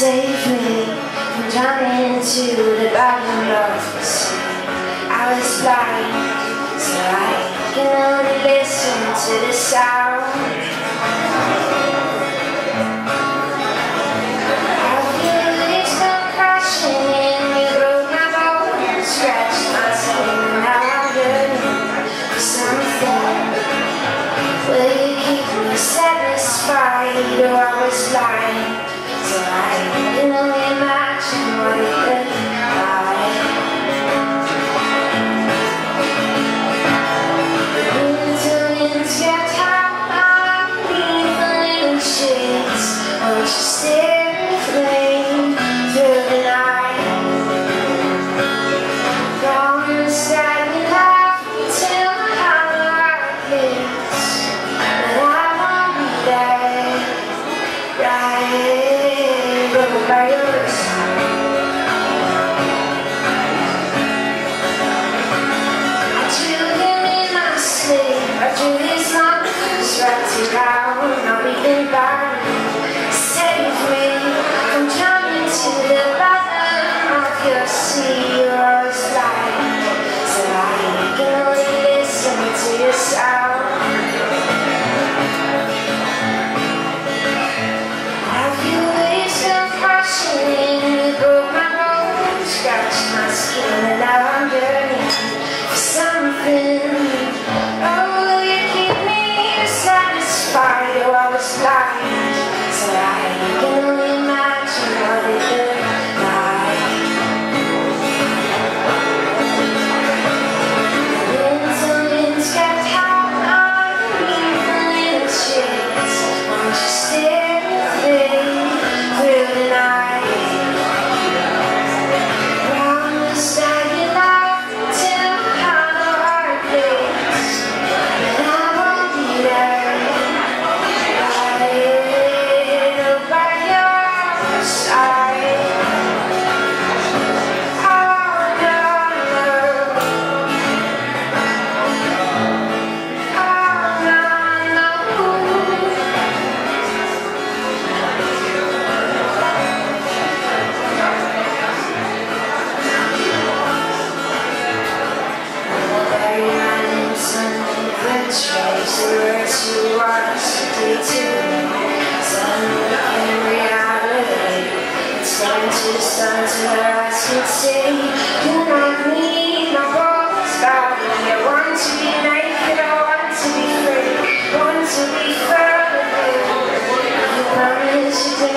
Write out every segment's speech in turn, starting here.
Save me from drowning into the bottom of the sea. I was blind, so I can only listen to the sound. goodbye. Yes,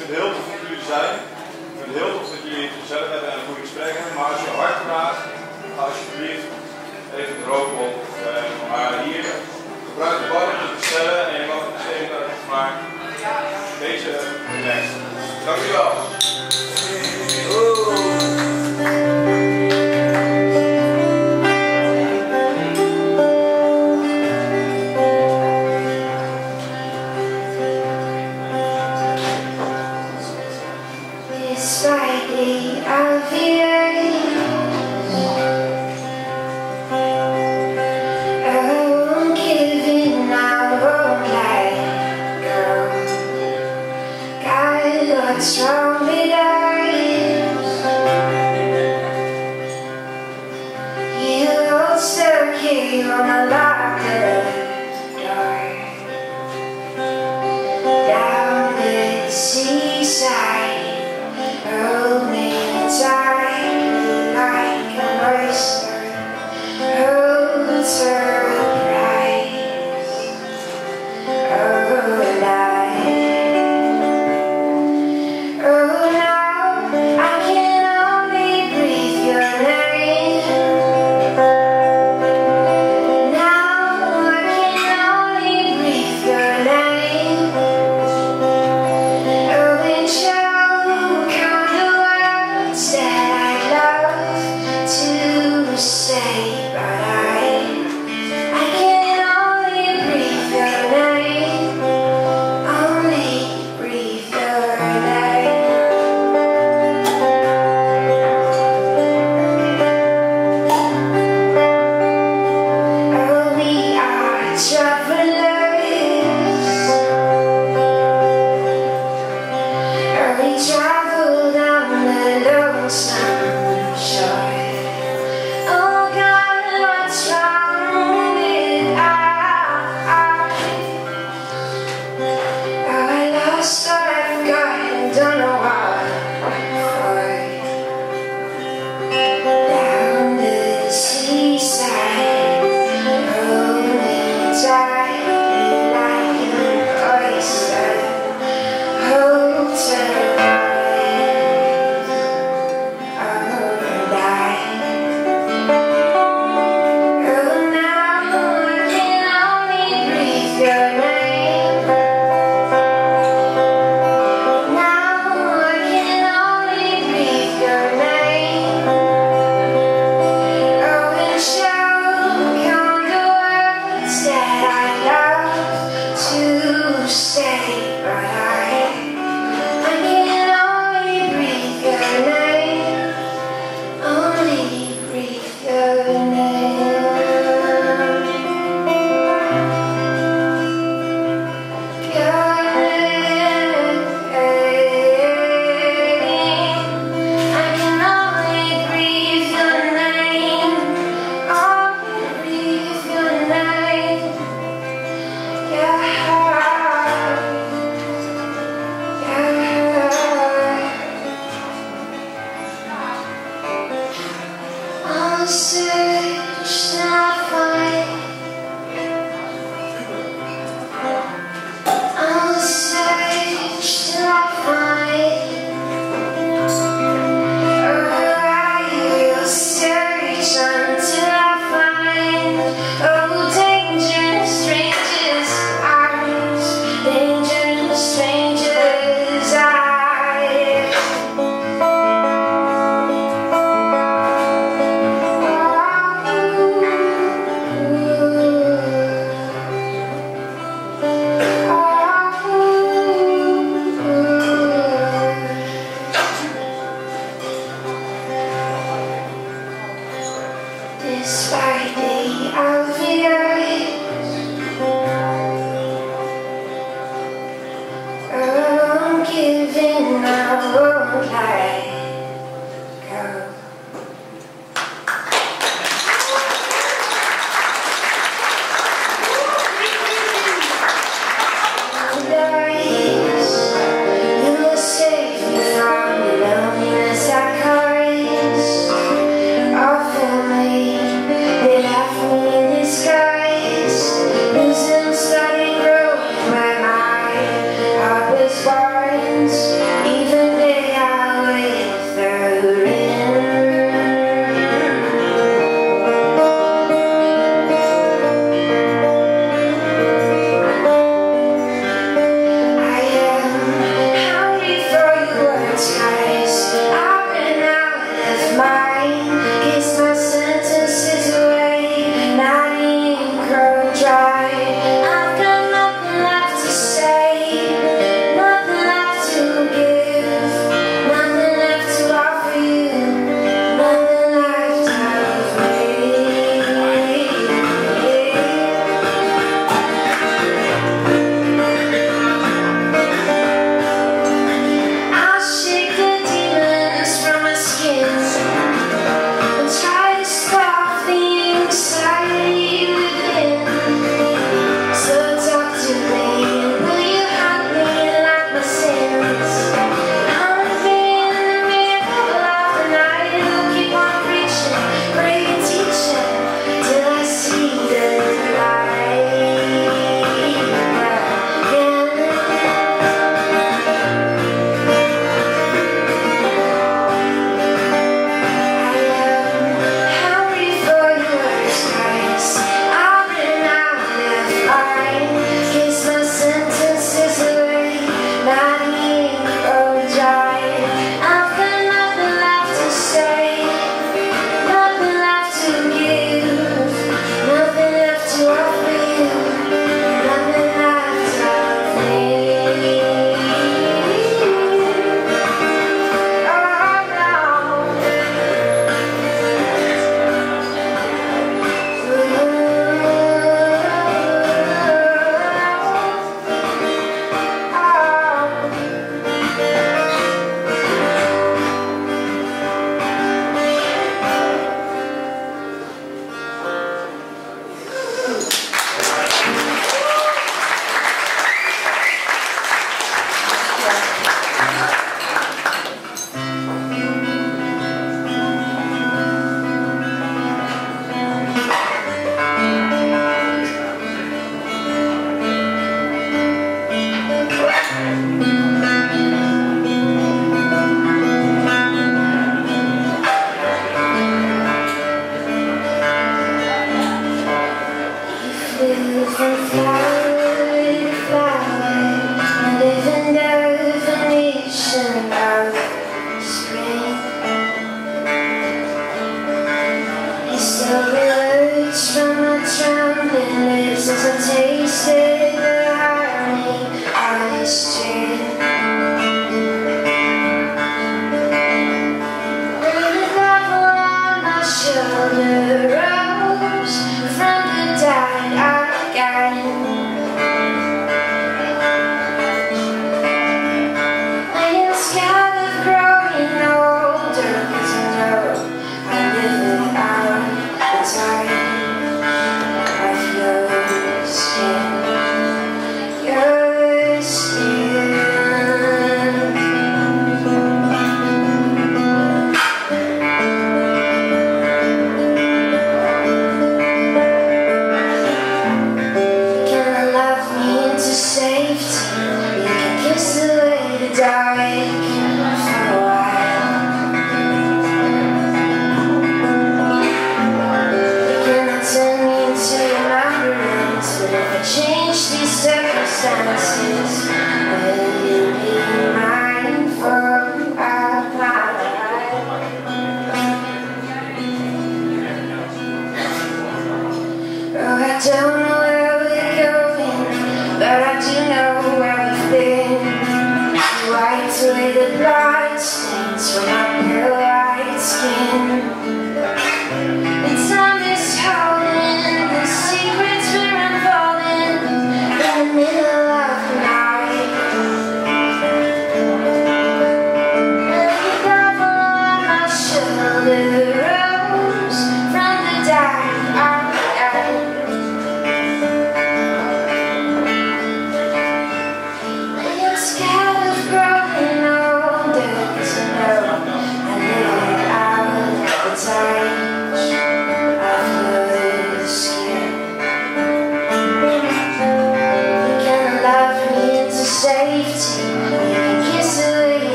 vind heel tof dat jullie zijn. Ik vind heel tof dat jullie gezellig hebben en een goede gesprek hebben. Maar als je hard vraagt, ga alsjeblieft even de rook op. Eh, maar hier, gebruik de bar om te bestellen en je mag het zeker maar deze relax. Dankjewel. How search now.